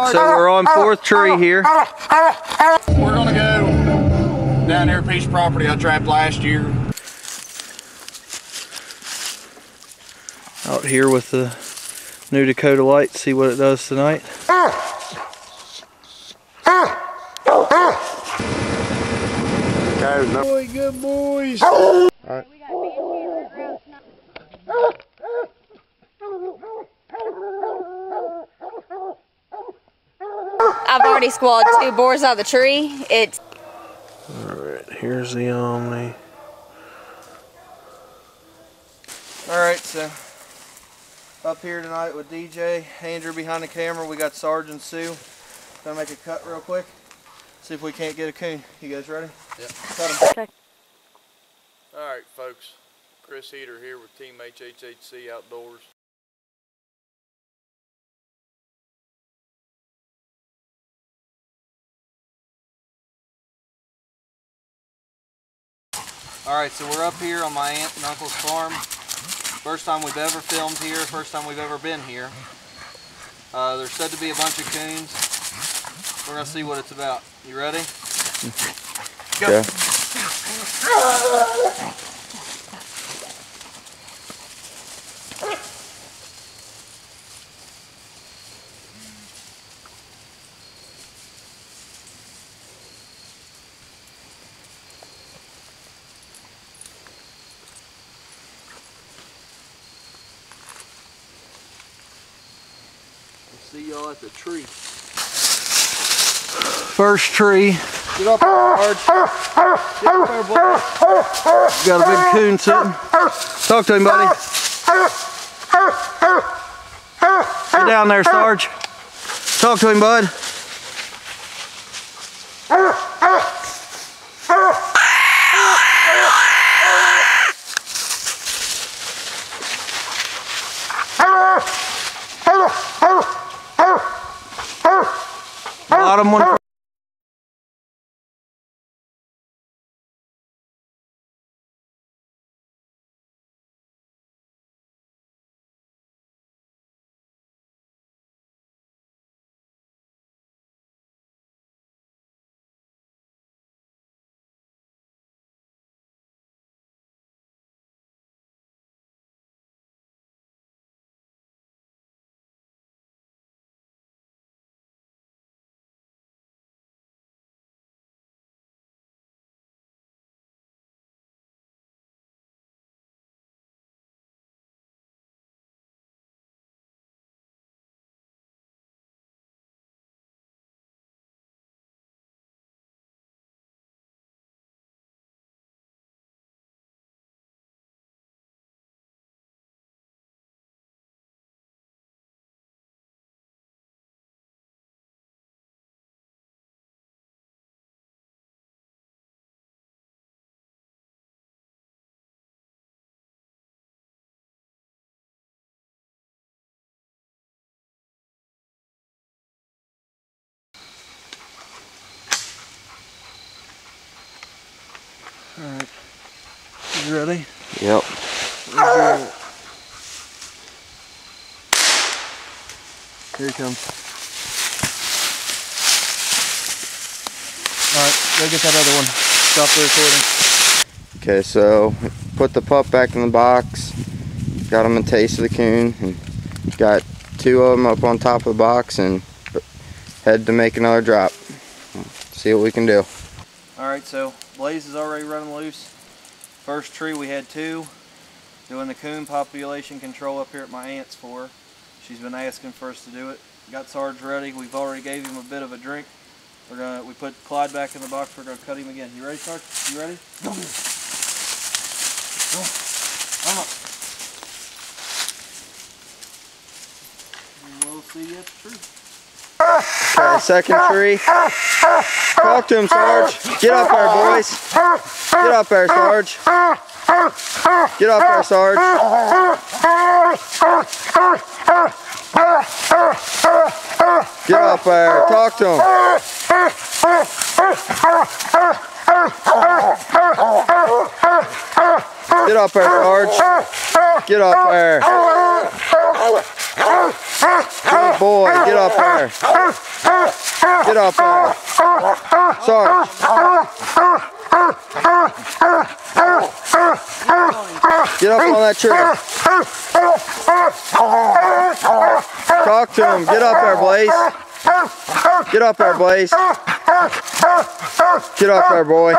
Alright, so we're on fourth tree here. We're gonna go down there, piece of property I trapped last year. Out here with the new Dakota light, see what it does tonight. Boy, good boys. I've already squalled two boars out of the tree. It's Alright, here's the Omni. Alright, so up here tonight with DJ, Andrew behind the camera, we got Sergeant Sue. Gonna make a cut real quick. See if we can't get a coon. You guys ready? Yep. Cut him. Alright, folks. Chris Heater here with Team HHHC Outdoors. Alright, so we're up here on my aunt and uncle's farm. First time we've ever filmed here, first time we've ever been here. Uh, there's said to be a bunch of coons. We're gonna see what it's about. You ready? Go. See y'all at the tree. First tree. Get up Sarge. Get up. Got a big coon sitting. Talk to him, buddy. Get down there, Sarge. Talk to him, bud. Bottom You ready? Yep. Here he comes. Alright, go get that other one. Stop the recording. Okay, so put the pup back in the box. Got him a taste of the coon. And got two of them up on top of the box and head to make another drop. See what we can do. Alright, so Blaze is already running loose. First tree we had two. Doing the coon population control up here at my aunt's for. her. She's been asking for us to do it. Got Sarge ready. We've already gave him a bit of a drink. We're gonna we put Clyde back in the box. We're gonna cut him again. You ready, Sarge? You ready? Go. Go. Come on. We'll see you at the tree. Okay, second tree. Talk to him, Sarge. Get up there, boys. Get up there, Sarge. Get up there, Sarge. Get up there. Talk to him. Get up there, Sarge. Get up there. Good boy. Get up there. Get up there. Sarge. Get up on that tree. Talk to him. Get up there, Blaze. Get up there, Blaze. Get up there, boy.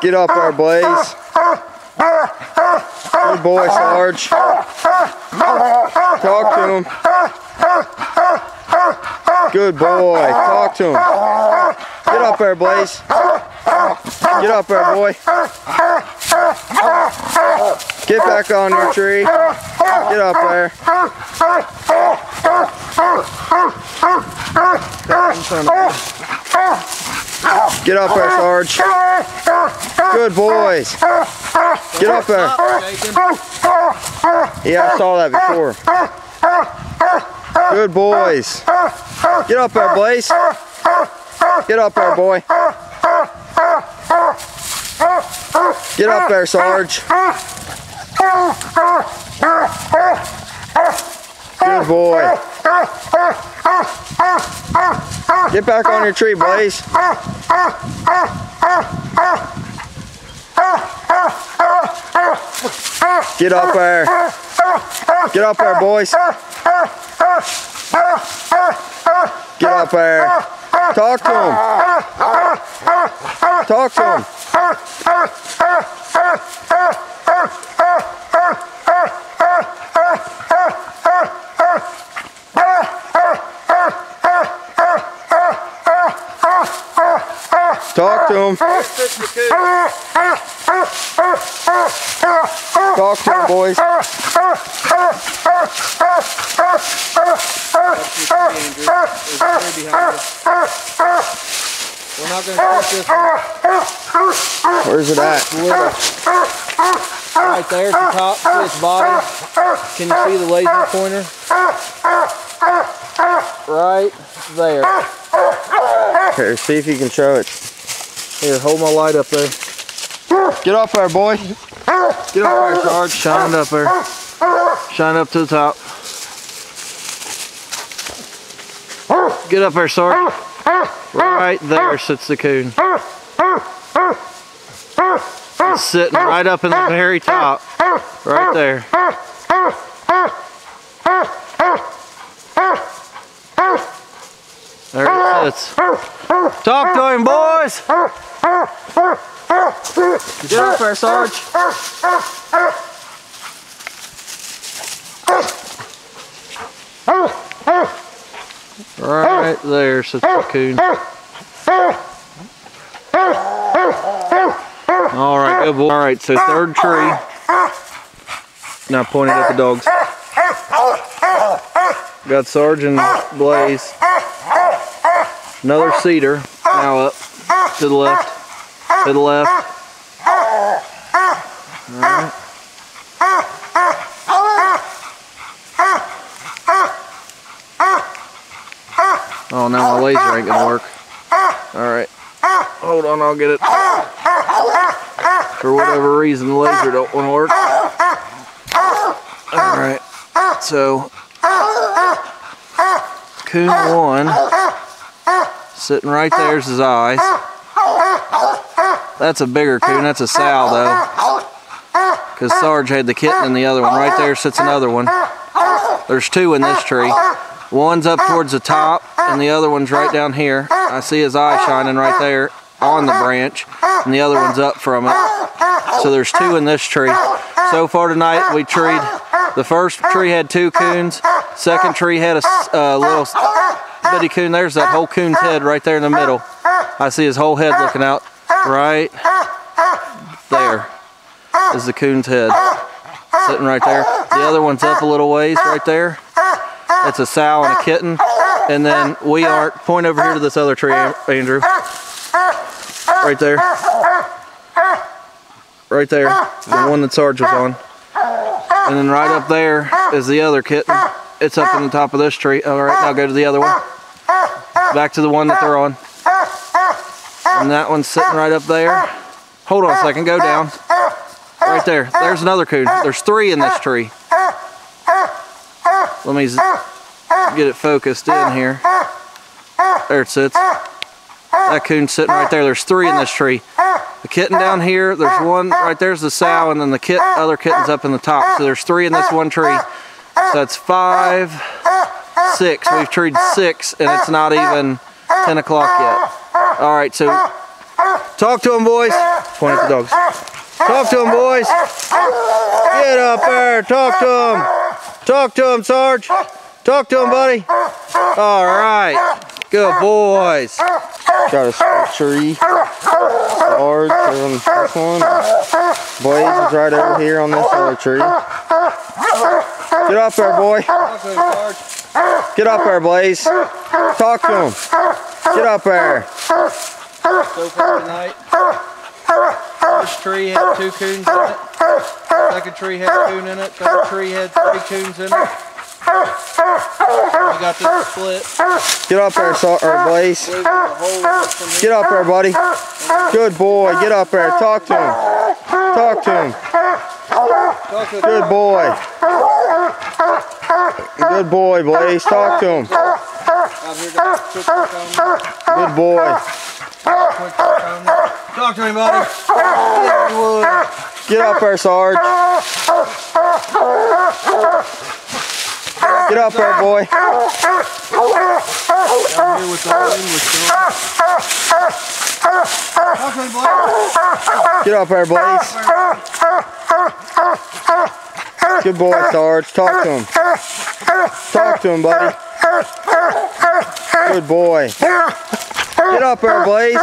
Get up there, Blaze. Good boy, Sarge. Talk to him. Good boy. Talk to him. Get up there, Blaze. Get up there, boy. Get back on your tree. Get up there. Get up there, Sarge. Good boys. Get up there. Yeah, I saw that before. Good boys. Get up there, Blaze. Get up there, boy. Get up there, Sarge. Good boy. Get back on your tree, Blaze. Get up there. Get up there, boys. Get up there. Talk to him. Talk to him. Talk to him. Talk to him, boys. We're not going to push this one. Where's it at? Right there at the top, see its body. Can you see the laser pointer? Right there. Here, see if you can show it. Here, hold my light up there. Get off there, boy. Get off there, Sarge. Shine it up there. Shine up to the top. Get up there, Sarge. Right there sits the coon. Sitting right up in the very top. Right there. There it sits. Talk to him, boys! Get up there, Sarge. Right there sits the coon. All right, good boy. All right, so third tree. Now pointing at the dogs. Got Sergeant Blaze. Another cedar. Now up to the left. To the left. All right. Oh, now my laser ain't gonna work. All right. Hold on, I'll get it. For whatever reason, the laser don't want to work. All right. So, coon one, sitting right there's his eyes. That's a bigger coon. That's a sow though. Because Sarge had the kitten in the other one. Right there sits another one. There's two in this tree. One's up towards the top, and the other one's right down here. I see his eye shining right there on the branch, and the other one's up from it. So there's two in this tree. So far tonight, we treed. The first tree had two coons. Second tree had a uh, little bitty coon. There's that whole coon's head right there in the middle. I see his whole head looking out right there is the coon's head sitting right there. The other one's up a little ways right there. It's a sow and a kitten. And then we are, point over here to this other tree, Andrew. Right there. Right there. The one that Sarge was on. And then right up there is the other kitten. It's up in the top of this tree. All right, now go to the other one. Back to the one that they're on. And that one's sitting right up there. Hold on a second, go down. Right there. There's another coon. There's three in this tree. Let me get it focused in here. There it sits. That coon's sitting right there. There's three in this tree. The kitten down here, there's one right there's the sow, and then the kit, other kitten's up in the top. So there's three in this one tree. So that's five, six. We've treed six, and it's not even 10 o'clock yet. All right, so talk to them, boys. Point at the dogs. Talk to them, boys. Get up there. Talk to them. Talk to them, Sarge. Talk to them, buddy. All right. Good boys. Got a s- tree. Sarge on this one. Blaze is right over here on this other tree. Get up there, boy. Get up there, Blaze. Talk to him. Get up there. So far tonight, this tree had two coons in it. Second tree had a coon in it. Third tree had three coons in it. We got this split. Get up there, Sar- or Blaze. Blue's got a hole from here. Get up there, buddy. Good boy. Get up there. Talk to him. Talk to him. Talk to Good boy. Good boy, Blaze. Talk to him. Out here, got a quick look on it. Good boy. Quick look on it. Talk to him, buddy. Yeah, you would. Get up there, Sarge. Get up there, boy. Out here with to him, Blake. Get up there, Blaze. Good boy, Sarge. Talk to him. Talk to him, buddy. Good boy. Get up there, Blaze.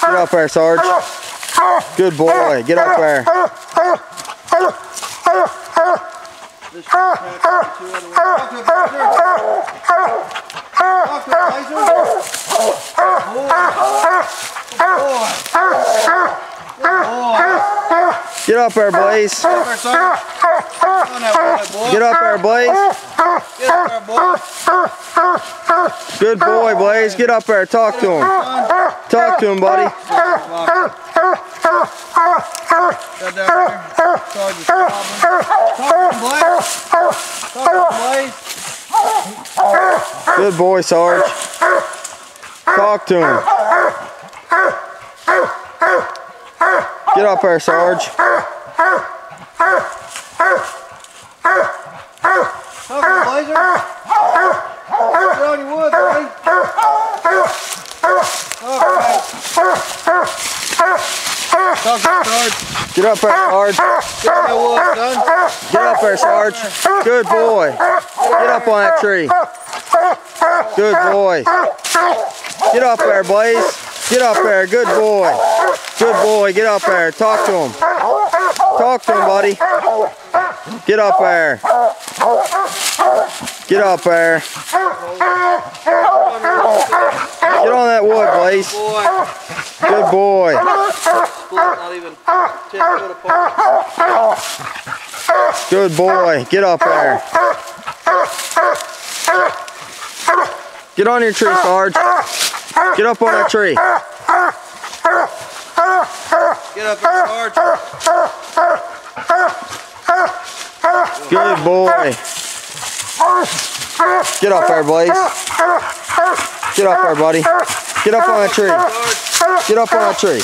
Get up there, Sarge. Good boy. Get up there. This other ways. Talk to to him, Blazer. Boy. Boy. Get up there, Blaze. Get up there, son. On that boy, boy. Get up there, Blaze. Good boy, Blaze. Get up there. Talk to him. Talk to him, buddy. Good boy, Sarge. Talk to him. Get up there, Sarge. Talk to Blazer. Get on your wood, buddy. Talk Sarge. Get up there, Sarge. Get that wood, son. Get up there, Sarge. Good boy. Get up on that tree. Good boy. Get up there, Blaze. Get up there. Good boy. Good boy. Get up there. Talk to him. Talk to him, buddy. Get up there. Get up there. Get on that wood, Blaze. Good boy. Split not even 10 foot apart. Good boy. Get up there. Get on your tree, Sarge. Get up on that tree. Get up there, Sarge. Good boy. Get up there, Blaze. Get up there, buddy. Get up on that tree. Get up on that tree.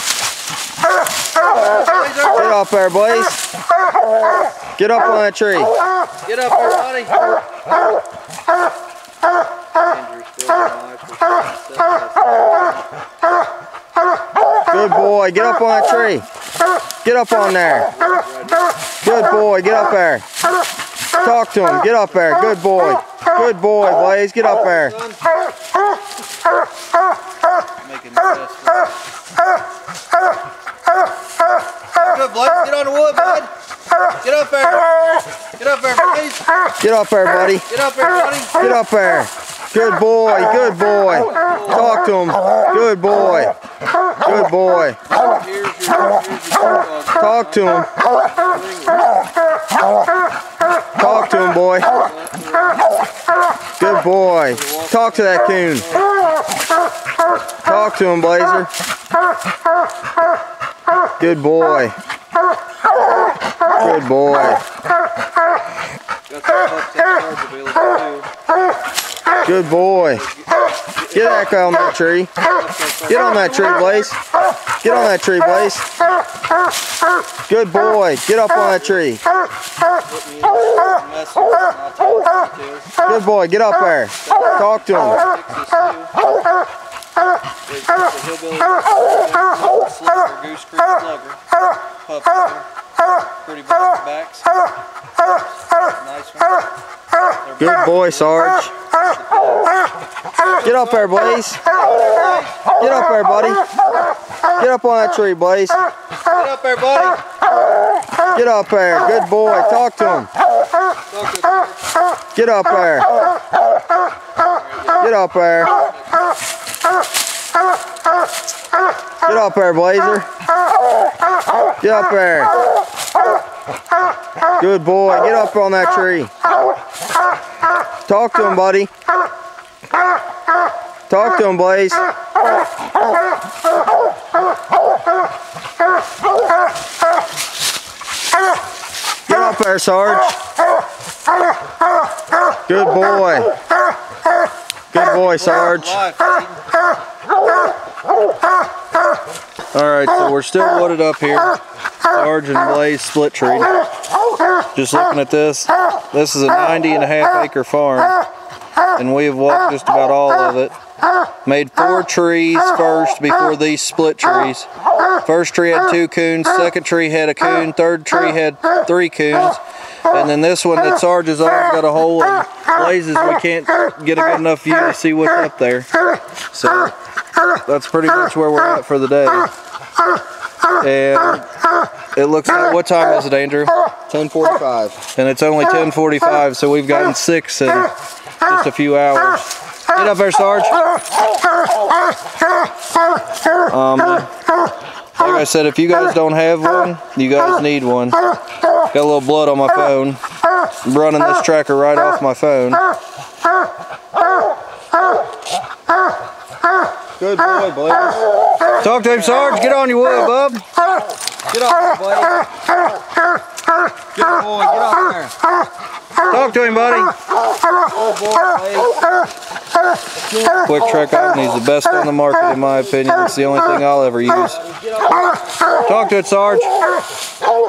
Get up there, boys. Get up on that tree. Get up there, buddy. Good boy. Get up on that tree. Get up on there. Good boy. Get up there. Talk to him. Get up there. Good boy. Good boy, Blaze. Get up there. Making the Good. Get on the wood, bud. Get up there. Get up there, please. Get up there, buddy. Get up there, buddy. Get up there. Good boy. Good boy. Talk to him. Good boy. Good boy. Here's your, here's your dog. Talk to him. Talk to him, boy. Good boy. Talk to that coon. Talk to him, Blazer. Good boy. Good boy. Good boy. Get guy on that tree. Get on that tree, Blaze. Get on that tree, Blaze. Good boy. Get up on that tree. Good boy. Get up there. Talk to him. The hillbilly slugger, Goose Creek slugger. Pups. Pretty backs. Nice one. Good boy, Sarge. Get up there, Blaze. Get up there, buddy. Get up on that tree, Blaze. Get up there, buddy. Get up there. Good boy. Talk to him. Talk to us. Get up there. Get up there. Get up there, Blazer. Get up there. Good boy. Get up on that tree. Talk to him, buddy. Talk to him, Blaze. Get up there, Sarge. Good boy. Good boy, Sarge. All right, so we're still loaded up here. Sarge and Blaze split tree. Just looking at this, this is a 90 and a half acre farm, and we have walked just about all of it. Made four trees first before these split trees. First tree had two coons, second tree had a coon, third tree had three coons, and then this one that Sarge has already got a hole in blazes. We can't get a good enough view to see what's up there. So that's pretty much where we're at for the day. And it looks like, what time is it, Andrew? 1045. And it's only 1045, so we've gotten six in just a few hours. Get up there, Sarge. Um, like I said, if you guys don't have one, you guys need one. Got a little blood on my phone. I'm running this tracker right off my phone. Good boy, ah. Blaze. Talk to him, Sarge. Get on your wood, bub. Get there, buddy. Good boy. Get up there. Talk to him, buddy. Oh, boy. Quick Trek Omni is the best on the market, in my opinion. It's the only thing I'll ever use. Get up there. Talk to it, Sarge.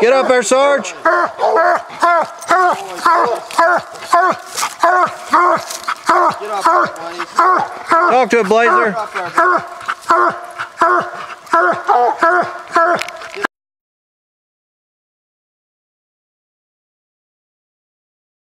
Get up there, Sarge. Talk to it, Blazer.